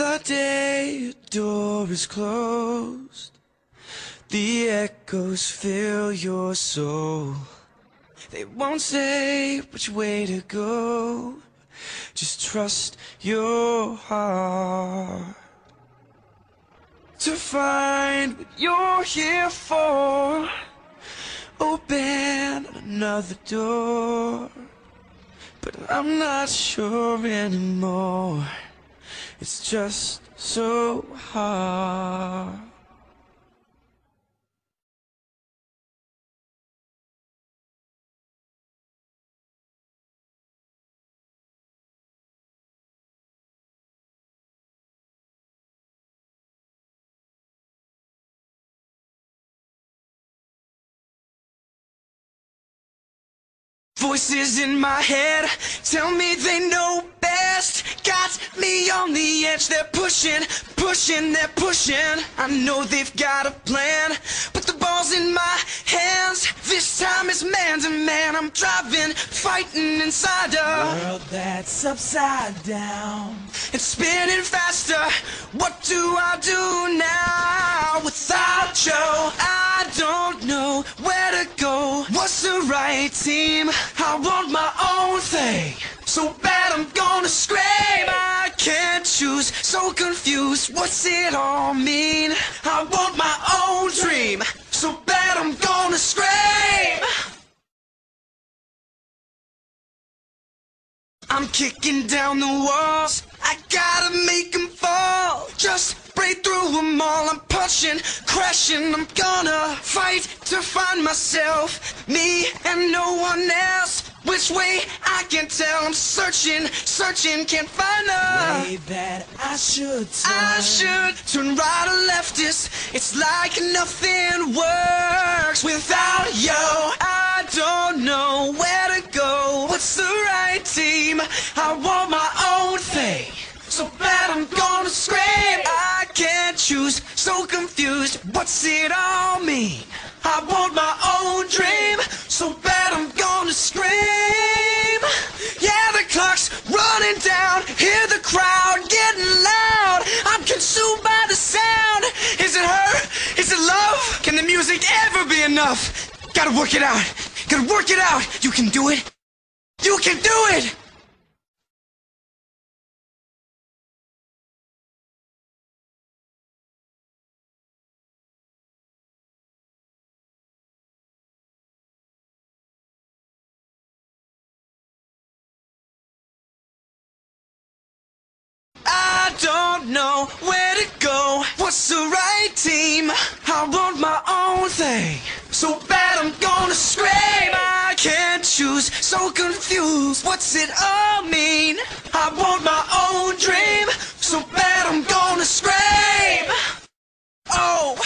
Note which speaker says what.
Speaker 1: the day a door is closed, the echoes fill your soul. They won't say which way to go. Just trust your heart to find what you're here for. Open another door, but I'm not sure anymore. It's just so hard. Voices in my head tell me they know Got me on the edge. They're pushing, pushing, they're pushing. I know they've got a plan, but the ball's in my hands. This time it's man to man. I'm driving, fighting inside a
Speaker 2: world that's upside down.
Speaker 1: It's spinning faster. What do I do now? Without you, I don't know where to go. What's the right team? I want my own What's it all mean? I want my own dream. So bad I'm gonna scream. I'm kicking down the walls. I gotta make them fall. Just break through them all. I'm punching, crashing. I'm gonna fight to find myself. Me and no one else. Which way I can tell. I'm searching, searching, can't find a
Speaker 2: way that I should turn.
Speaker 1: I should turn right or left. It's, it's like nothing works without you. I don't know where to go. What's the right team? I want my own thing. So bad I'm gonna scream. I can't choose, so confused. What's it all mean? I want my own dream. So bad I'm gonna scream. Yeah, the clock's running down. Hear the crowd getting loud. I'm consumed by the sound. Is it her? Is it love? Can the music ever be enough? Gotta work it out. Gotta work it out. You can do it. You can do it. what's the right team? I want my own thing. So bad I'm gonna scream. I can't choose. So confused. What's it all mean? I want my own dream. So bad I'm gonna scream. Oh.